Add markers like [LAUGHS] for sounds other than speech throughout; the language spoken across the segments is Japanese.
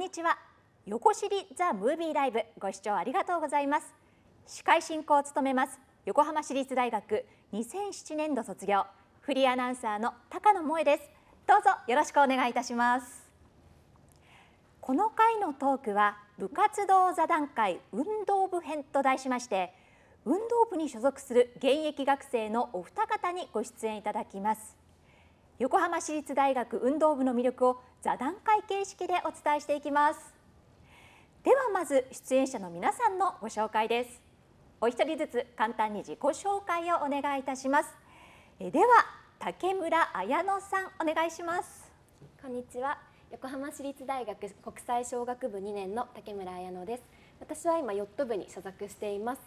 んこんにちは。横尻ザ・ムービーライブご視聴ありがとうございます。司会進行を務めます横浜市立大学2007年度卒業フリーアナウンサーの高野萌です。どうぞよろしくお願いいたします。この回のトークは部活動座談会運動部編と題しまして運動部に所属する現役学生のお二方にご出演いただきます。横浜市立大学運動部の魅力を座談会形式でお伝えしていきます。ではまず出演者の皆さんのご紹介です。お一人ずつ簡単に自己紹介をお願いいたします。えでは竹村彩乃さんお願いします。こんにちは。横浜市立大学国際小学部2年の竹村彩乃です。私は今ヨット部に所属しています。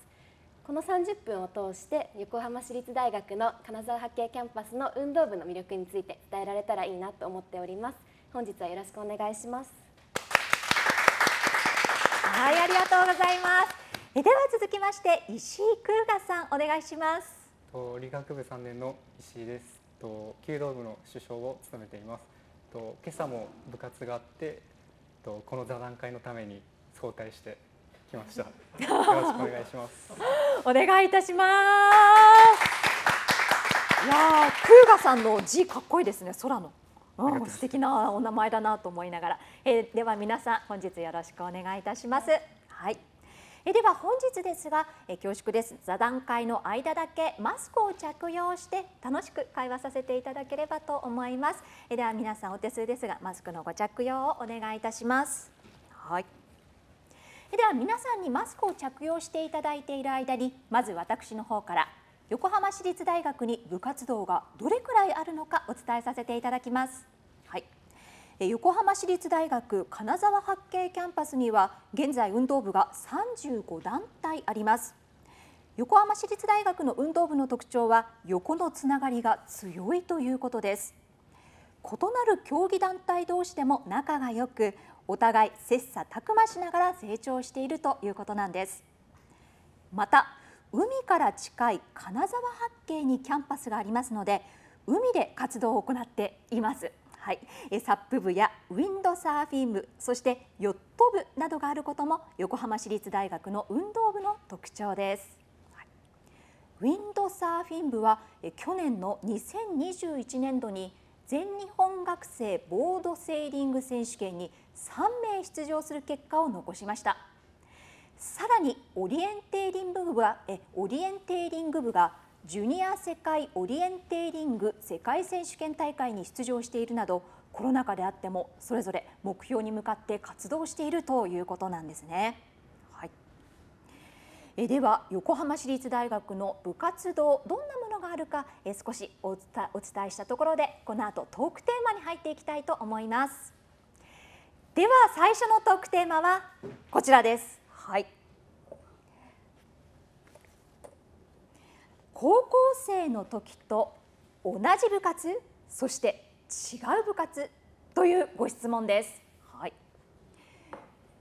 この30分を通して横浜市立大学の金沢八景キャンパスの運動部の魅力について伝えられたらいいなと思っております。本日はよろしくお願いします。はいありがとうございます。えでは続きまして石井空河さんお願いします。と理学部3年の石井です。と弓道部の主将を務めています。と今朝も部活があってとこの座談会のために早退してきました。よろしくお願いします。お願いいたします。いや空河さんの字かっこいいですね。空の。うん、素敵なお名前だなと思いながら、えー、では皆さん本日よろしくお願いいたします。はい。えでは本日ですが、え恐縮です。座談会の間だけマスクを着用して楽しく会話させていただければと思います。えでは皆さんお手数ですがマスクのご着用をお願いいたします。はいでは皆さんにマスクを着用していただいている間にまず私の方から横浜市立大学に部活動がどれくらいあるのかお伝えさせていただきます。はい。横浜市立大学金沢八景キャンパスには現在運動部が35団体あります。横浜市立大学の運動部の特徴は横のつながりが強いということです。異なる競技団体同士でも仲が良くお互い切磋琢磨しながら成長しているということなんです。また海から近い金沢八景にキャンパスがありますので海で活動を行っています。はい、サップ部やウィンドサーフィン部そしてヨット部などがあることも横浜市立大学の運動部の特徴です、はい、ウィンドサーフィン部は去年の2021年度に全日本学生ボードセーリング選手権に3名出場する結果を残しましたさらにオリエンテーリング部はえオリエンテーリング部がジュニア世界オリエンテーリング世界選手権大会に出場しているなどコロナ禍であってもそれぞれ目標に向かって活動しているということなんですね。はい、えでは横浜市立大学の部活動どんなものがあるかえ少しお伝えしたところでこの後トークテーマに入っていきたいと思います。では最初のトークテーマはこちらです。はい高校生の時と同じ部活そして違う部活というご質問です。はい、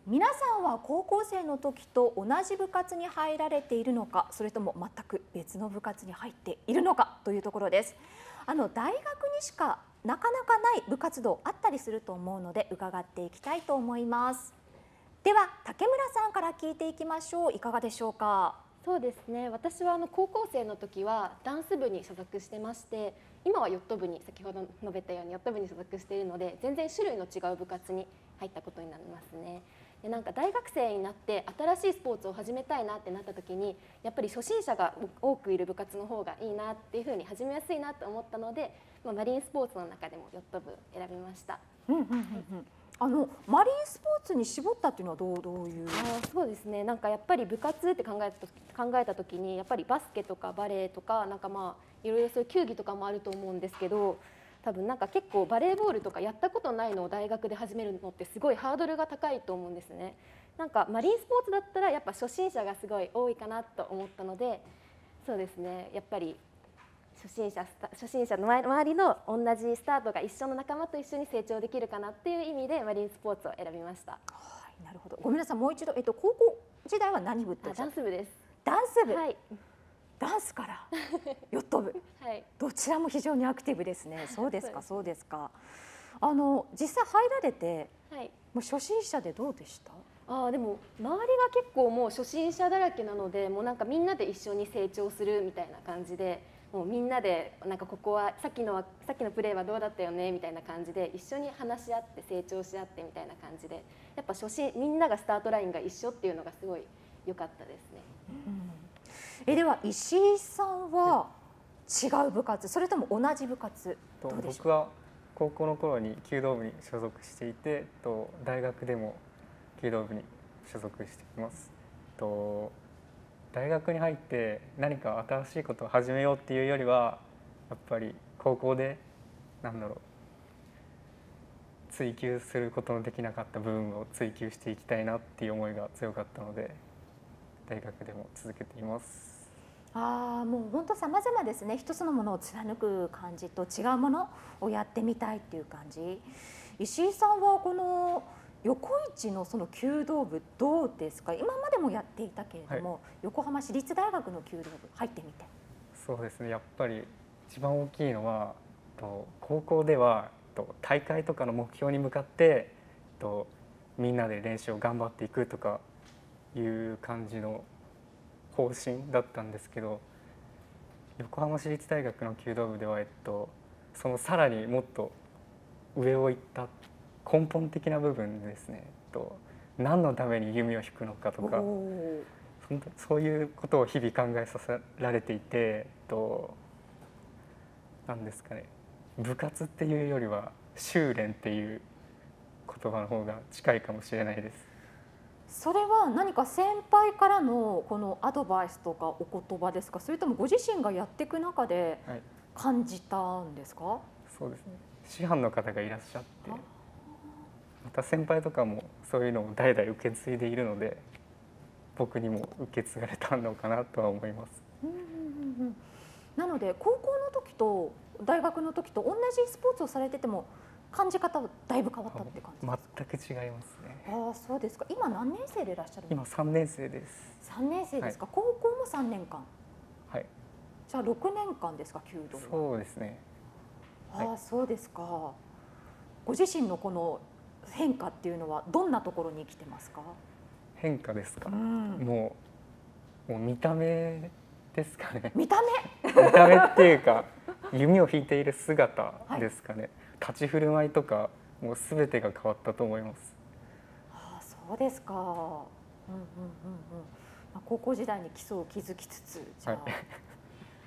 皆さんは高校生の時と同じ部活に入られているのかそれとも全く別の部活に入っているのかというところです。あの大学にしかなかなかない部活動あったりすると思うので伺っていきたいと思います。では竹村さんから聞いていきましょういかがでしょうか？そうですね私はあの高校生の時はダンス部に所属してまして今はヨット部に先ほど述べたようにヨット部に所属しているので全然種類の違う部活に入ったことになりますね。でなんか大学生になって新しいスポーツを始めたいなってなった時にやっぱり初心者が多くいる部活の方がいいなっていうふうに始めやすいなと思ったので、まあ、マリンスポーツの中でもヨット部選びました。うんうんうんうん。あのマリンスポーツに絞ったっていうのはどうどういう？あそうですね。なんかやっぱり部活って考えた考えた時にやっぱりバスケとかバレーとかなんかまあいろいろそういう球技とかもあると思うんですけど多分なんか結構バレーボールとかやったことないのを大学で始めるのってすごいハードルが高いと思うんですね。なんかマリンスポーツだったらやっぱ初心者がすごい多いかなと思ったのでそうですねやっぱり初心者初心者の周りの同じスタートが一緒の仲間と一緒に成長できるかなっていう意味でマリンスポーツを選びました。はい、なるほど。ごめんなさい、もう一度、えっと高校時代は何部ってダンス部です。ダンス部。はい。ダンスからヨット部。はい。どちらも非常にアクティブですね。[LAUGHS] そうですか、そうですか。あの実際入られて、はいもう初心者でどうでした？あーでも周りが結構もう初心者だらけなのでもうなんかみんなで一緒に成長するみたいな感じでもうみんなでなんかここはさっきのはさっきのプレーはどうだったよね？みたいな感じで一緒に話し合って成長し合ってみたいな感じでやっぱ初心みんながスタートラインが一緒っていうのがすごい良かったですね。えでは石井さんは違う部活それとも同じ部活とどうでしょ僕は高校の頃に弓道部に所属していてと大学でも弓道部に所属していますと大学に入って何か新しいことを始めようっていうよりはやっぱり高校でなんだろう追求することのできなかった部分を追求していきたいなっていう思いが強かったので大学でも続けています。ああもう本当様々ですね。一つのものを貫く感じと違うものをやってみたいっていう感じ。石井さんはこの横市のその弓道部どうですか？今までもやっていたけれども、横浜市立大学の弓道部入ってみて。そうですね。やっぱり一番大きいのはと高校ではと大会とかの目標に向かってとみんなで練習を頑張っていくとかいう感じの方針だったんですけど横浜市立大学の弓道部では、えっと、そのさらにもっと上を行った根本的な部分ですね、えっと、何のために弓を引くのかとか。そういうことを日々考えさせられていて、えっと、なんですかね部活っていうよりは修練っていう言葉の方が近いかもしれないです。それは何か先輩からのこのアドバイスとかお言葉ですか？それともご自身がやっていく中ではい、感じたんですか？そうですね。師範の方がいらっしゃってまた先輩とかもそういうのを代々受け継いでいるので僕にも受け継がれたのかなとは思います。うんうんうんうん。なので高校の時と大学の時と同じスポーツをされてても感じ方はだいぶ変わったって感じですか、全く違います。ね。ああそうですか。今何年生でいらっしゃるの今3年生です。3年生ですか、高校も3年間。はい、じゃあ6年間ですか？弓道は。そうですね。はい。ああそうですか。ご自身のこの変化っていうのはどんなところに生きてますか、変化ですか？ん、もうもう見た目ですかね。見た目？見た目っていうか [LAUGHS] 弓を引いている姿ですかね、立ち振る舞いとかもう全てが変わったと思いますそうですか。うんうんうんうん。まあ高校時代に基礎を築きつつじゃあ、はい。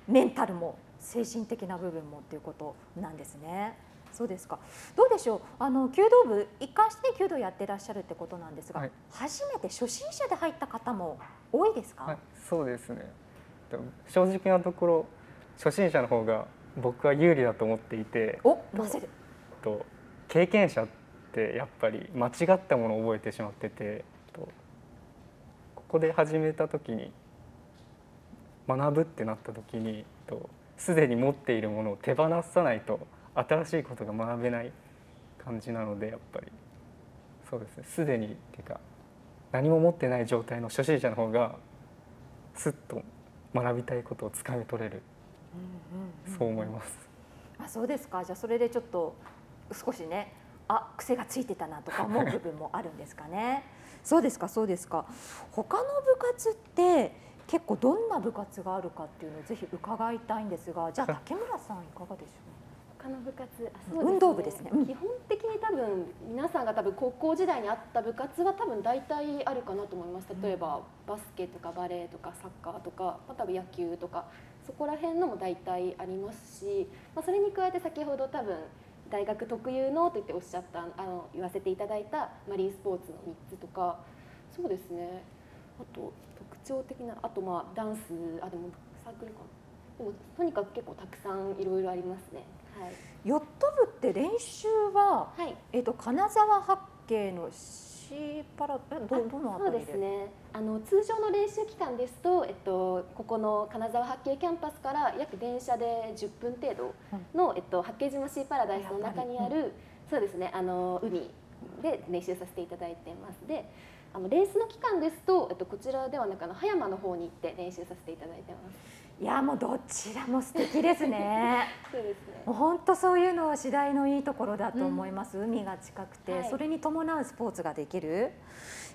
[LAUGHS] メンタルも精神的な部分もっていうことなんですね。そうですか。どうでしょう？あの弓道部一貫して弓道やってらっしゃるってことなんですが、はい。初めて初心者で入った方も多いですか、はい。そうですね。正直なところ初心者の方が僕は有利だと思っていておなぜ？と経験者ってやっぱり間違ったものを覚えてしまっててとここで始めた時に学ぶってなった時にとすでに持っているものを手放さないと新しいことが学べない感じなのでやっぱり。そうですね。すでにっていうか何も持ってない状態の初心者の方がすっと学びたいことをつかみ取れる。そう思います。あそうですか。じゃあそれでちょっと少しねあ癖がついてたなとか思う部分もあるんですかね。[LAUGHS] そうですかそうですか。他の部活って結構どんな部活があるかっていうのをぜひ伺いたいんですがじゃあ [LAUGHS] 竹村さんいかがでしょ他の部活あ運動部ですね。うん。基本的に多分皆さんが多分高校時代にあった部活は多分大体あるかなと思います。例えばバスケとかバレーとかサッカーとか、まあ、多分野球とかそこら辺のも大体ありますし、まあ、それに加えて先ほど多分大学特有のと言っておっしゃったあの言わせていただいたマリンスポーツの3つとかそうですね。あと特徴的なあとまあダンスあでもサークルかな。でもとにかく結構たくさんいろいろありますね。はい。うヨット部って練習は、はい、えっと金沢八景のシーパラえどどのあそうたりでですね。あの通常の練習期間ですと、えっと、ここの金沢八景キャンパスから約電車で10分程度の、えっと、八景島シーパラダイスの中にある、そうですねあの海で練習させていただいてます。であのレースの期間ですと、えっと、こちらではなくあの葉山の方に行って練習させていただいてますいやもうどちらも素敵ですね。[LAUGHS] そうですね。もう本当そういうのは次第のいいところだと思います、海が近くて、はい。それに伴うスポーツができる。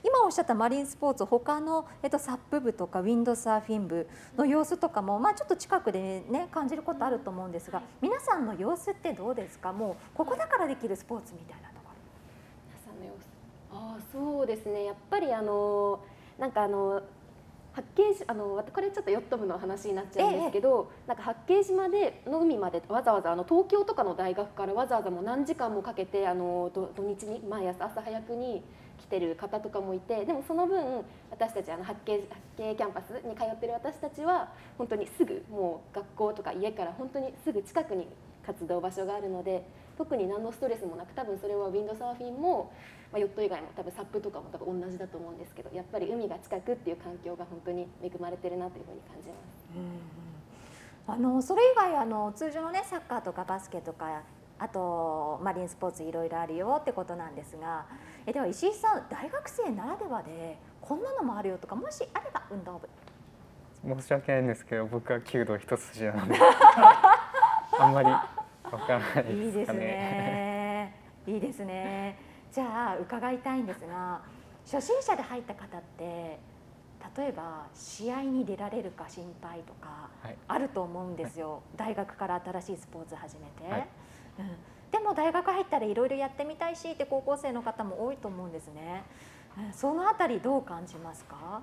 今おっしゃったマリンスポーツ他の、えっと、サップ部とかウィンドサーフィン部の様子とかも、まあ、ちょっと近くで、ね、感じることあると思うんですが皆さんの様子ってどうですか？もうここだからできるスポーツみたいなとこ皆さんの様子。ああそうですね。やっぱりあのなんかあの八景島あのこれちょっとヨット部の話になっちゃうんですけど、なんか八景島での海までわざわざあの東京とかの大学からわざわざもう何時間もかけてあの土土日に毎朝朝早くに来てる方とかもいてでもその分私たちあの八景八景キャンパスに通ってる私たちは本当にすぐもう学校とか家から本当にすぐ近くに活動場所があるので特に何のストレスもなく多分それはウィンドサーフィンも、まあ、ヨット以外も多分サップとかも多分同じだと思うんですけどやっぱり海が近くっていう環境が本当に恵まれてるなというふうに感じます。ろあのそれ以外あの通常のねサッカーとかバスケとかあとマリンスポーツいろいろあるよってことなんですがえでは石井さん大学生ならではでこんなのもあるよとかもしあれば運動部。申し訳ないんですけど僕は弓道一筋なので。[LAUGHS] あんまりわからないいいですすでかね。ね。いいですね。じゃあ伺いたいんですが、初心者で入った方って例えば試合に出られるか心配とかはいあると思うんですよ。大学から新しいスポーツ始めて。はいうん。でも大学入ったらいろいろやってみたいしって高校生の方も多いと思うんですね。うんそのあたりどう感じますか？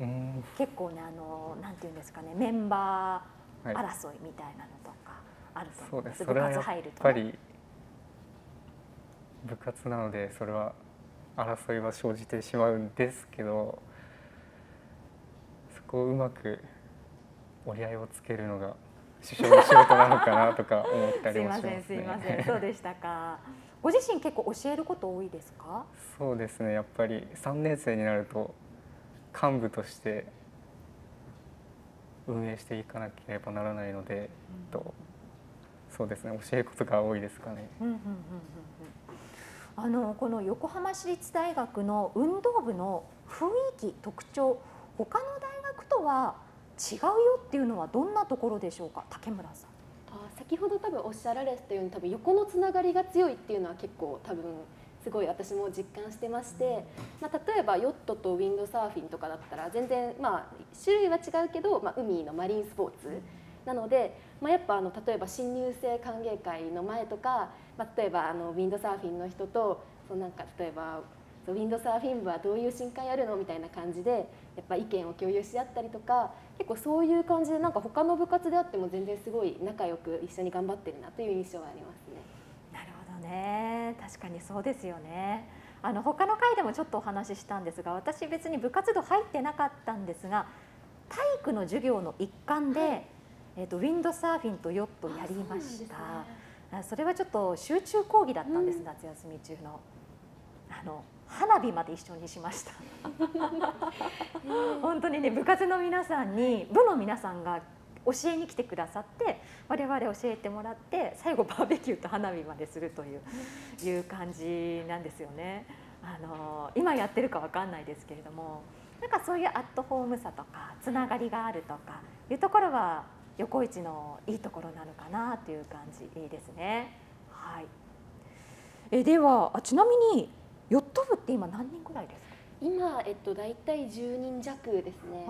うんうん結構ねあのなんていうんですかねメンバーはい争いみたいなのとかあるとそうで思うんですす。部活入ると、ぱり部活なのでそれは争いは生じてしまうんですけどそこをうまく折り合いをつけるのが首相の仕事なのかなとか思ったすいまりもしますね。せんすいません [LAUGHS] そうでしたか。ご自身結構教えること多いですか？そうですねやっぱり3年生になると幹部として運営していかなければならないので、とそうですね教えることが多いですかね。うんうんうんうんうんあのこの横浜市立大学の運動部の雰囲気特徴他の大学とは違うよっていうのはどんなところでしょうか？竹村さん。あ先ほど多分おっしゃられてたように多分横のつながりが強いっていうのは結構多分すごい私も実感してまして、まあ、例えばヨットとウィンドサーフィンとかだったら全然まあ種類は違うけど、まあ、海のマリンスポーツなので、まあ、やっぱあの例えば新入生歓迎会の前とか、まあ、例えばあのウィンドサーフィンの人とそのなんか例えばウィンドサーフィン部はどういう新刊やるのみたいな感じでやっぱ意見を共有し合ったりとか結構そういう感じでなんか他の部活であっても全然すごい仲良く一緒に頑張ってるなという印象はありますね。なるほどね。確かにそうですよね。あの他の回でもちょっとお話ししたんですが私別に部活動入ってなかったんですが体育の授業の一環で、はい。えー、とウィンドサーフィンとヨットやりました。それはちょっと集中講義だったんです、うん。夏休み中の。あの花火まで一緒にしました。[LAUGHS] 本当にね部活の皆さんに部の皆さんが教えに来てくださって我々教えてもらって最後バーベキューと花火までするといういう感じなんですよね。あの今やってるかわかんないですけれどもなんかそういうアットホームさとかつながりがあるとかいうところは横市のいいところなのかなという感じですね。はい。えではあちなみにヨット部って今何人ぐらいですか？今、えっと、大体10人弱ですね。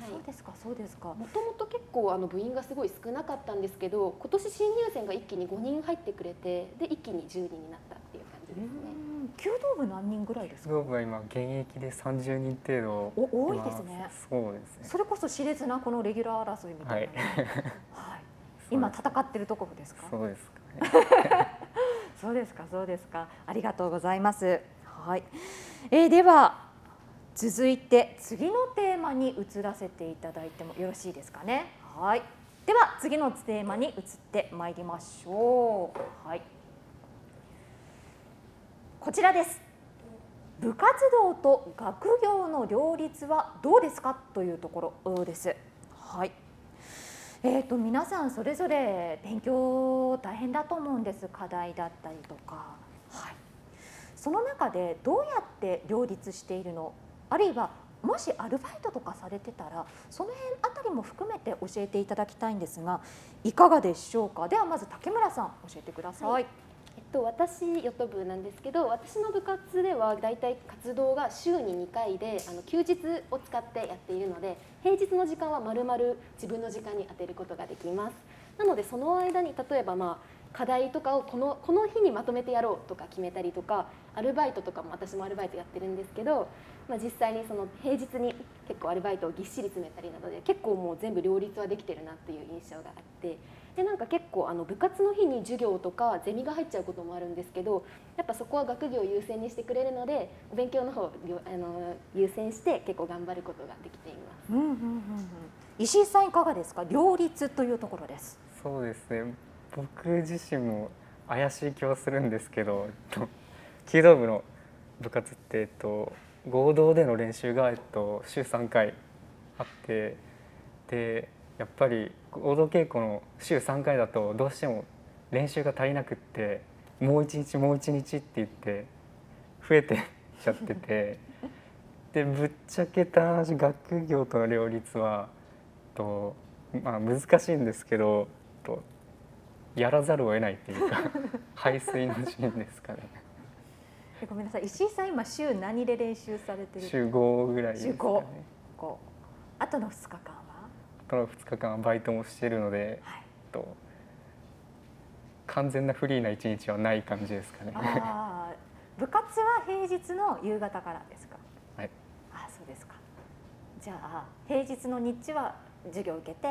あはいそうですかそうですか。もともと結構あの部員がすごい少なかったんですけど今年新入生が一気に5人入ってくれてで一気に10人になったっていう感じですね。うん弓道部何人ぐらいですか？僕は今現役で30人程度お多いですね。そうですね。それこそ熾烈なこのレギュラー争いみたいな、はい。[LAUGHS] 今戦ってるところですか？そうですかね。[LAUGHS] そうですか、そうですか。ありがとうございます。はい。えーでは続いて次のテーマに移らせていただいてもよろしいですかね。はい。では次のテーマに移ってまいりましょう。はい。こちらです。部活動と学業の両立はどうですかというところです。はい。えー、と皆さんそれぞれ勉強大変だと思うんです課題だったりとか、はい、その中でどうやって両立しているのあるいはもしアルバイトとかされてたらその辺あたりも含めて教えていただきたいんですがいかがでしょうか？ではまず竹村さん教えてください、はい。えっと、私ヨット部なんですけど私の部活ではだいたい活動が週に2回であの休日を使ってやっているので平日の時間はまるまる自分の時間に当てることができます。なのでその間に例えばまあ課題とかをこのこの日にまとめてやろうとか決めたりとかアルバイトとかも私もアルバイトやってるんですけど、まあ、実際にその平日に結構アルバイトをぎっしり詰めたりなどで結構もう全部両立はできてるなっていう印象があってでなんか結構あの部活の日に授業とかゼミが入っちゃうこともあるんですけどやっぱそこは学業を優先にしてくれるのでお勉強の方をあの優先して結構頑張ることができています。うんうんうんうん、石井さんいかがですか？両立というところです。そうですね僕自身も怪しい気はするんですけど弓道部の部活って、えっと、合同での練習が、えっと、週3回あってでやっぱり合同稽古の週3回だとどうしても練習が足りなくってもう一日もう一日って言って増えてちゃっててでぶっちゃけた話学業との両立はと、まあ、難しいんですけどやらざるを得ないっていうか [LAUGHS] 排水のシーンですかね。ごめんなさい石井さん今週何で練習されてる？週5ぐらいですかね。週5。あとの2日間は？あとの2日間はバイトもしてるので、はい、と完全なフリーな一日はない感じですかね。部活は平日の夕方からですか？はい。あそうですか。じゃあ平日の日中は授業を受けて、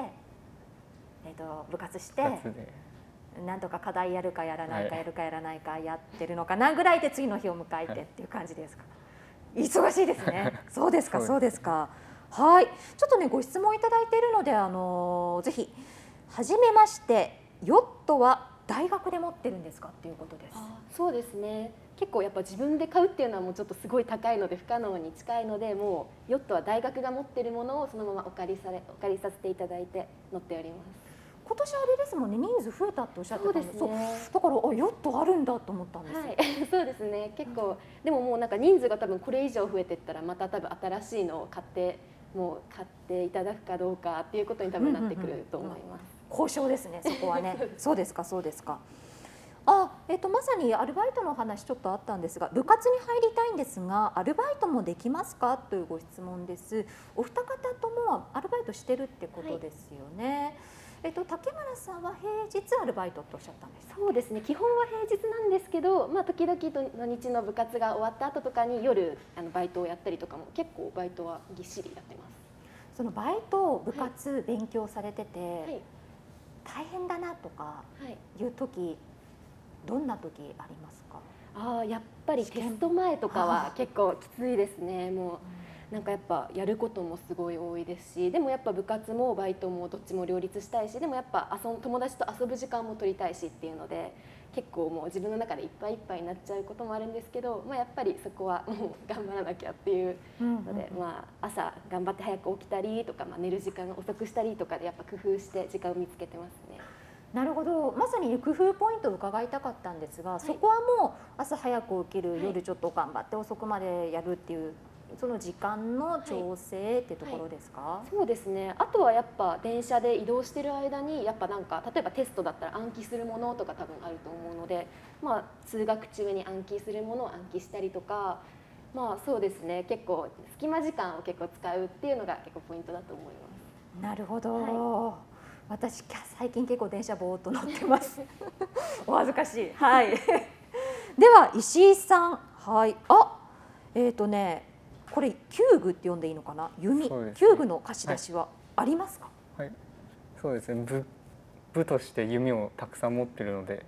えっ、ー、と部活して。部活でなんとか課題やるかやらないかやるかやらないかやってるのかなぐらいで次の日を迎えてっていう感じですか。忙しいですね。[LAUGHS] そうですか、そうですか。はい、ちょっとねご質問いただいているのであのぜひ初めましてヨットは大学で持ってるんですかっていうことです。そうですね。結構やっぱ自分で買うっていうのはもうちょっとすごい高いので不可能に近いのでもうヨットは大学が持ってるものをそのままお借りされお借りさせていただいて乗っております。今年あれですもんね人数増えたっておっしゃってたんですそう、ね、だからあヨットあるんだと思ったんですはい、[LAUGHS] そうですね。結構、うん、でももうなんか人数が多分これ以上増えていったらまた多分新しいのを買ってもう買っていただくかどうかっていうことに多分なってくると思います、交渉ですねそこはね。[LAUGHS] そうです。かそうですか。あえっと、まさにアルバイトの話ちょっとあったんですが部活に入りたいんですがアルバイトもできますか？というご質問です。お二方ともアルバイトしてるってことですよね、はいえっと、竹村さんは平日アルバイトとおっしゃったんですそうですね。基本は平日なんですけど、まあ、時々土日の部活が終わった後とかに夜あのバイトをやったりとかも結構バイトはぎっしりやってます。そのバイト部活、はい、勉強されてて、はい、大変だなとかい。う時、はい、どんな時ありますか？あやっぱりテスト前とかは結構きついですね。もう。なんかやっぱやることもすごい多いですしでもやっぱ部活もバイトもどっちも両立したいしでもやっぱ遊友達と遊ぶ時間も取りたいしっていうので結構もう自分の中でいっぱいいっぱいになっちゃうこともあるんですけど、まあ、やっぱりそこはもう頑張らなきゃっていうので、まあ、朝頑張って早く起きたりとか、まあ、寝る時間遅くしたりとかでやっぱ工夫して時間を見つけてますね。なるほど。まさに工夫ポイントを伺いたかったんですが、はい、そこはもう朝早く起きる、夜ちょっと頑張って遅くまでやるっていうその時間の調整ってところですか、はい、そうですね。あとはやっぱ電車で移動してる間にやっぱなんか例えばテストだったら暗記するものとか多分あると思うので、まあ、通学中に暗記するものを暗記したりとかまあそうですね。結構隙間時間を結構使うっていうのが結構ポイントだと思います。なるほど、はい。私最近結構電車ぼーっと乗ってます。[LAUGHS] お恥ずかしい。はい。[LAUGHS] では石井さん。はい。あえっ、ー、とねこれ球具って呼んでいいのかな？弓、ね、球具の貸し出しはありますか、はい、はい、そうですね。部部として弓をたくさん持ってるので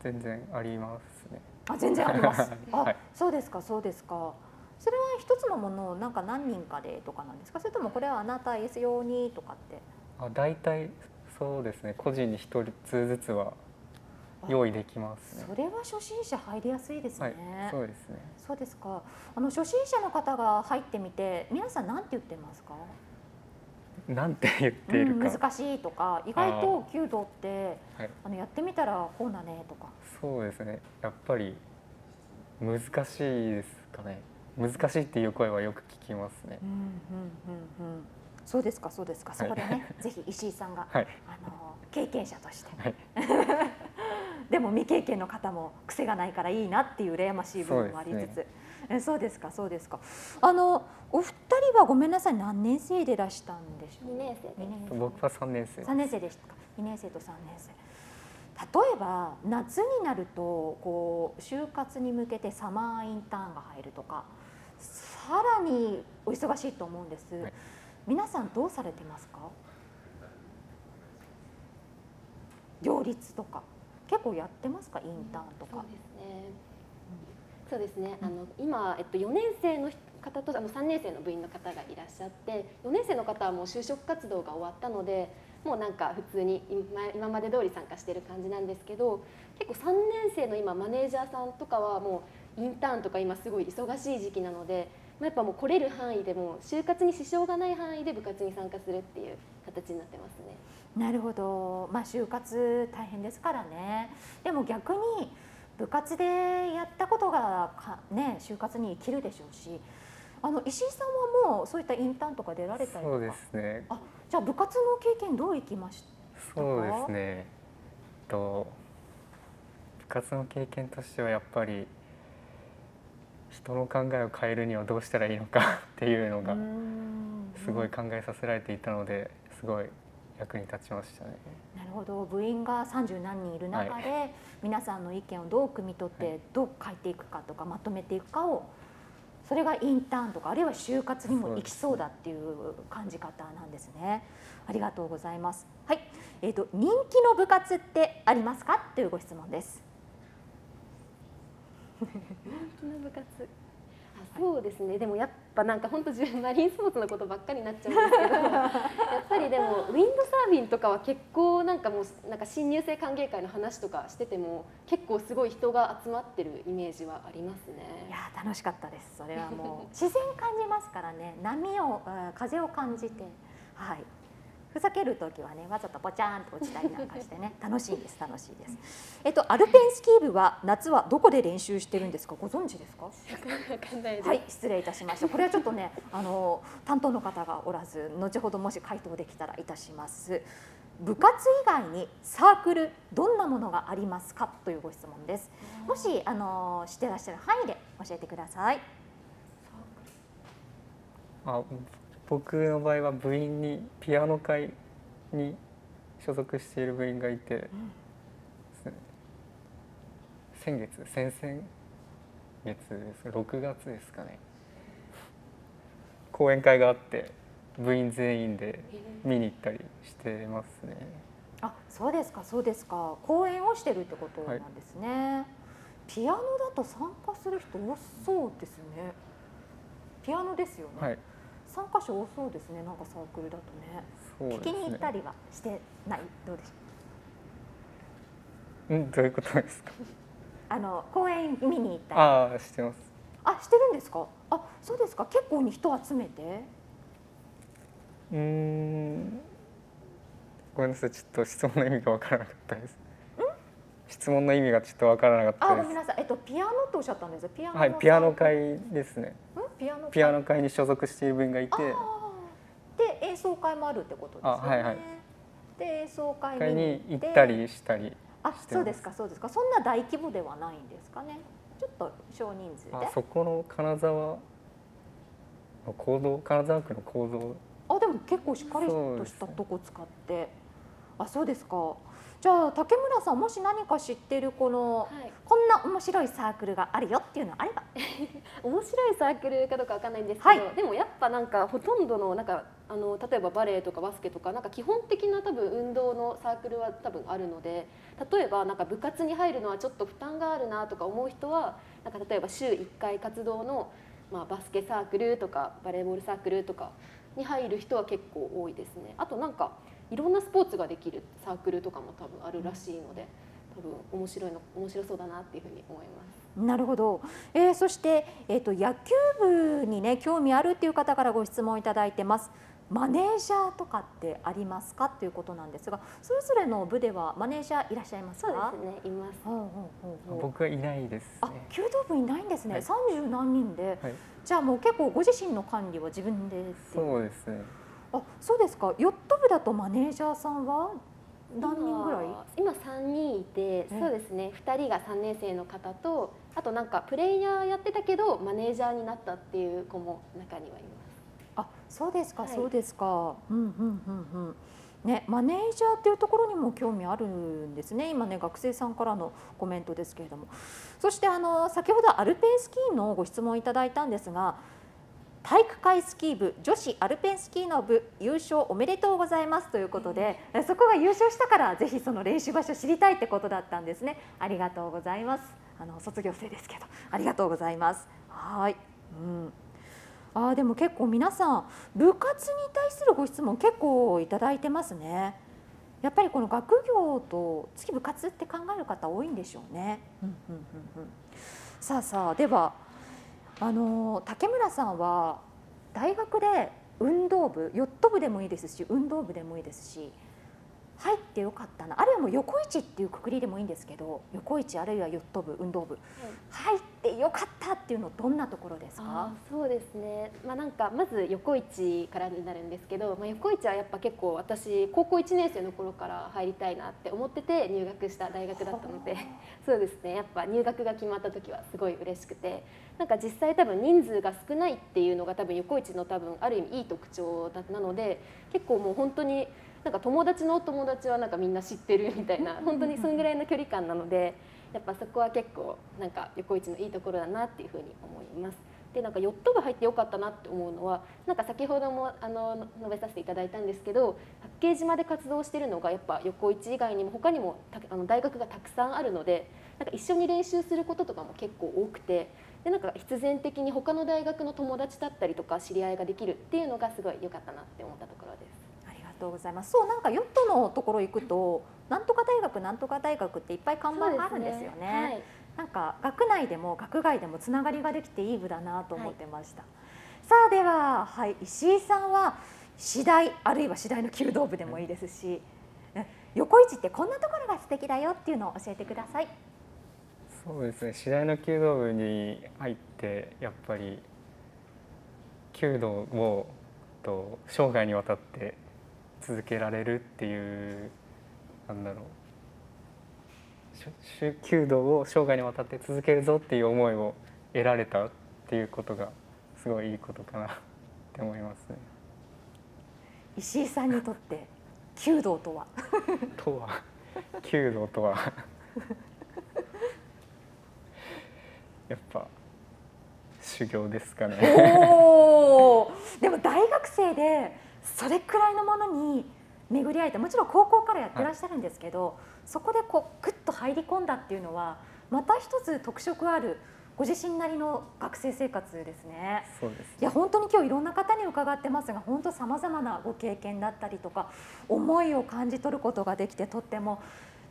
全然ありますね。あ全然あります。あ、[LAUGHS] はい、そうですかそうですか。それは一つのものをなんか何人かでとかなんですか？それともこれはあなた S 用にとかって。あ大体そうですね。個人に一つずつは用意できます、ね、それは初心者入りやすいですね、はい、そうですね。そうですか。あの初心者の方が入ってみて皆さんなんて言ってますか？なんて言っているか、うん、難しいとか意外と弓道って、はい、あのやってみたらこうだねとか。そうですね。やっぱり難しいですかね。難しいっていう声はよく聞きますね。う。んうんうんうん。そうですかそうですか。そこでね、ぜひ石井さんが、はい。あの経験者として、はいでも未経験の方も癖がないからいいなっていう羨ましい部分もありつつ。そうですえそうですかそうですか。あのお二人はごめんなさい何年生でいらしたんでしょう？2年生で二年生。僕は三年生。3年生でしたか。2年生と3年生例えば夏になるとこう就活に向けてサマーインターンが入るとかさらにお忙しいと思うんです、はい。皆さんどうされてますか？両立とか結構やってますかインターンとか？そうですね。うですね。あの今えっと4年生の方とあの3年生の部員の方がいらっしゃって、4年生の方はもう就職活動が終わったので、もうなんか普通に今今まで通り参加してる感じなんですけど、結構3年生の今マネージャーさんとかはもうインターンとか今すごい忙しい時期なので。まあやっぱもう来れる範囲でも就活に支障がない範囲で部活に参加するっていう形になってますね。なるほど。まあ就活大変ですからね。でも逆に部活でやったことがかね就活に生きるでしょうしあの石井さんはもうそういったインターンとか出られたりとか？そうですね。あじゃあ部活の経験どういきましたそうですね。と部活の経験としてはやっぱり人の考えを変えるにはどうしたらいいのかっていうのがすごい考えさせられていたのですごい役に立ちましたね。なるほど部員が30何人いる中で、皆さんの意見をどう汲み取ってどう書いていくかとかまとめていくかをそれがインターンとかあるいは就活にも行きそうだっていう感じ方なんですね。ありがとうございます。はい、えっ、と人気の部活ってありますかというご質問です。[LAUGHS] 人気の部活あそうですねでもやっぱなんか本当自分マリンスポーツのことばっかりになっちゃうんですけどやっぱりでもウィンドサーフィンとかは結構なんかもうなんか新入生歓迎会の話とかしてても結構すごい人が集まってるイメージはありますねい。や楽しかったです。それはもう自然感じますからね。波を風を感じて、はい。ふざける時はねわざとポチャーンと落ちたりなんかしてね [LAUGHS] 楽しいです楽しいです。えっとアルペンスキー部は夏はどこで練習してるんですか？ご存知ですか？はい失礼いたしました。これはちょっとね [LAUGHS] あの担当の方がおらず後ほどもし回答できたらいたします。部活以外にサークルどんなものがありますか？というご質問です。もしあの知ってらっしゃる範囲で教えてください。あ僕の場合は部員にピアノ会に所属している部員がいて、ですね先月先々月です6月ですかね講演会があって部員全員で見に行ったりしてますね。あ、そうですか、そうですか。講演をしてるってことはいなんですね。ピアノだと参加する人多そうですね。ピアノですよね。はい、参加者多そうですね。なんかサークルだとね。そうです聞きに行ったね。りはしてない？どうでしょうん、どういうことですか？う。[LAUGHS] あの講演見に行ったり。ああ、してます。あ、してるんですか？あ、そうですか。結構に人集めて？うーん。ごめんなさい、ちょっと質問の意味がわからなかったです。質問の意味がちょっとわからなかあ、ったです。ごめんなさい。えっとピアノっておっしゃったんですよ。ピアノのはい、ピアノ会ですね。うん？ピアノ会？ピアノ会に所属している部員がいて、で演奏会もあるってことですよね。あはいはい。で演奏会にに行行ったりしたり。あそうですかそうですか。そんな大規模ではないんですかね。ちょっと少人数で。あそこの金沢の行動、金沢区の行動。あでも結構しっかりとしたとこ使って、あそうですかじゃあ竹村さんもし何か知ってるこの、はい。こんな面白いサークルがあるよっていうのあれば。[LAUGHS] 面白いサークルかどうかわかんないんですけど、はい。でもやっぱなんかほとんどのなんかあの例えばバレエとかバスケとかなんか基本的な多分運動のサークルは多分あるので例えばなんか部活に入るのはちょっと負担があるなとか思う人はなんか例えば週1回活動の、まあ、バスケサークルとかバレーボールサークルとかに入る人は結構多いですね。あとなんかいろんなスポーツができるサークルとかも多分あるらしいので多分面白いの面白そうだなっていうふうに思います。なるほど、えーそして、えー、と野球部にね興味あるっていう方からご質問いただいてます。マネージャーとかってありますかっていうことなんですがそれぞれの部ではマネージャーいらっしゃいますそうかですねいます。ほうほう僕はいないですあね。弓道部いないんですね、はい。三十何人で、はい、じゃあもう結構ご自身の管理は自分でそうですね。あそうですか。ヨット部だとマネージャーさんは何人ぐらい？今今3人いてそうですね。2人が3年生の方とあとなんかプレイヤーやってたけどマネージャーになったっていう子も中にはいます。あそうですか、はい。そうですか。うんうんうんうん。ね、マネージャーっていうところにも興味あるんですね。今ね学生さんからのコメントですけれども。そしてあの先ほどアルペンスキーのご質問いただいたんですが体育会スキー部女子アルペンスキーの部優勝おめでとうございますということで、えそこが優勝したからぜひその練習場所知りたいってことだったんですね。ありがとうございます。あの卒業生ですけど。ありがとうございます。はい、うん。あーでも結構皆さん部活に対するご質問結構いただいてますね。やっぱりこの学業と月部活って考える方多いんでしょうね。うんうんうんうん、さあさあではあの竹村さんは大学で運動部ヨット部でもいいですし運動部でもいいですし入ってよかったな。あるいはもう横一っていうくくりでもいいんですけど横一あるいはヨット部運動部。入ってよかったっていうのどんなところですか？そうですね、まあ、なんかまず横市からになるんですけど、まあ、横市はやっぱ結構私高校1年生の頃から入りたいなって思ってて入学した大学だったので。[LAUGHS] そうですね。やっぱ入学が決まった時はすごい嬉しくて。なんか実際多分人数が少ないっていうのが多分横市の多分ある意味いい特徴だなので結構もう本当になんか友達のお友達はなんかみんな知ってるみたいな本当にそんぐらいの距離感なのでやっぱそこは結構なんか横市のいいところだなっていうふうに思います。でなんかヨット部入ってよかったなって思うのはなんか先ほどもあの述べさせていただいたんですけど八景島で活動してるのがやっぱ横市以外にも他にもたあの大学がたくさんあるのでなんか一緒に練習することとかも結構多くてでなんか必然的に他の大学の友達だったりとか知り合いができるっていうのがすごい良かったなって思ったところです。ありがとうございます。そうなんかヨットのところ行くと、なんとか大学なんとか大学っていっぱい看板があるんですよね。はいなんか学内でも学外でもつながりができていい部だなと思ってました。さあでは、はい、石井さんは次第あるいは次第の弓道部でもいいですし、え横市ってこんなところが素敵だよっていうのを教えてください。そうですね。次第の弓道部に入ってやっぱり弓道をと生涯にわたって続けられるっていうなんだろう弓道を生涯にわたって続けるぞっていう思いを得られたっていうことがすごいいいことかなって思いますね。石井さんにとって弓道とは？とは弓道とはやっぱ修行ですかね。でも大学生でそれくらいのものに巡り合えてもちろん高校からやってらっしゃるんですけど、そこでこうグッと入り込んだっていうのはまた一つ特色あるご自身なりの学生生活ですね。そうです。いや本当に今日いろんな方に伺ってますが本当さまざまなご経験だったりとか思いを感じ取ることができてとっても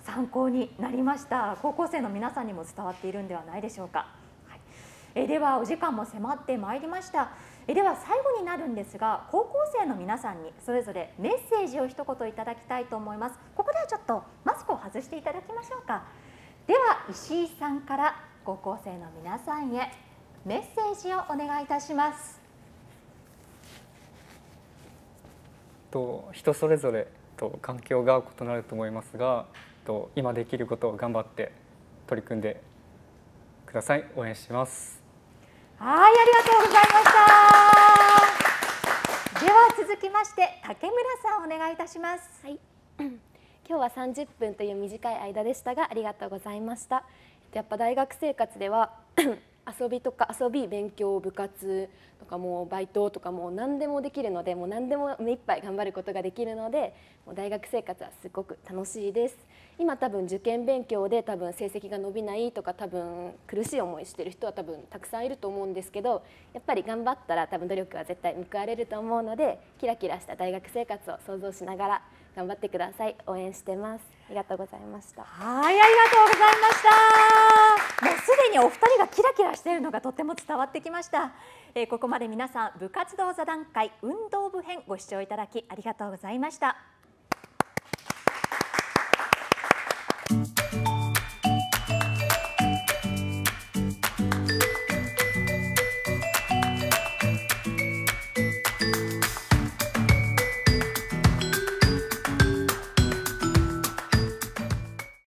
参考になりました。高校生の皆さんにも伝わっているんではないでしょうか。はい。えーではお時間も迫ってまいりましたえでは最後になるんですが高校生の皆さんにそれぞれメッセージを一言いただきたいと思います。ここではちょっとマスクを外していただきましょうか。では石井さんから高校生の皆さんへメッセージをお願いいたします。と人それぞれと環境が異なると思いますがと今できることを頑張って取り組んでください。応援します。はい、ありがとうございました。では続きまして竹村さんお願いいたします。はい。[COUGHS] 今日は30分という短い間でしたがありがとうございました。やっぱ大学生活では遊びとか遊び勉強部活とかもうバイトとかもう何でもできるのでもう何でも目いっぱい頑張ることができるのでもう大学生活はすごく楽しいです。今多分受験勉強で多分成績が伸びないとか多分苦しい思いしてる人は多分たくさんいると思うんですけどやっぱり頑張ったら多分努力は絶対報われると思うのでキラキラした大学生活を想像しながら頑張ってください応援してますありがとうございましたはい、ありがとうございました。もうすでにお二人がキラキラしているのがとても伝わってきました。えーここまで皆さん部活動座談会運動部編ご視聴いただきありがとうございました。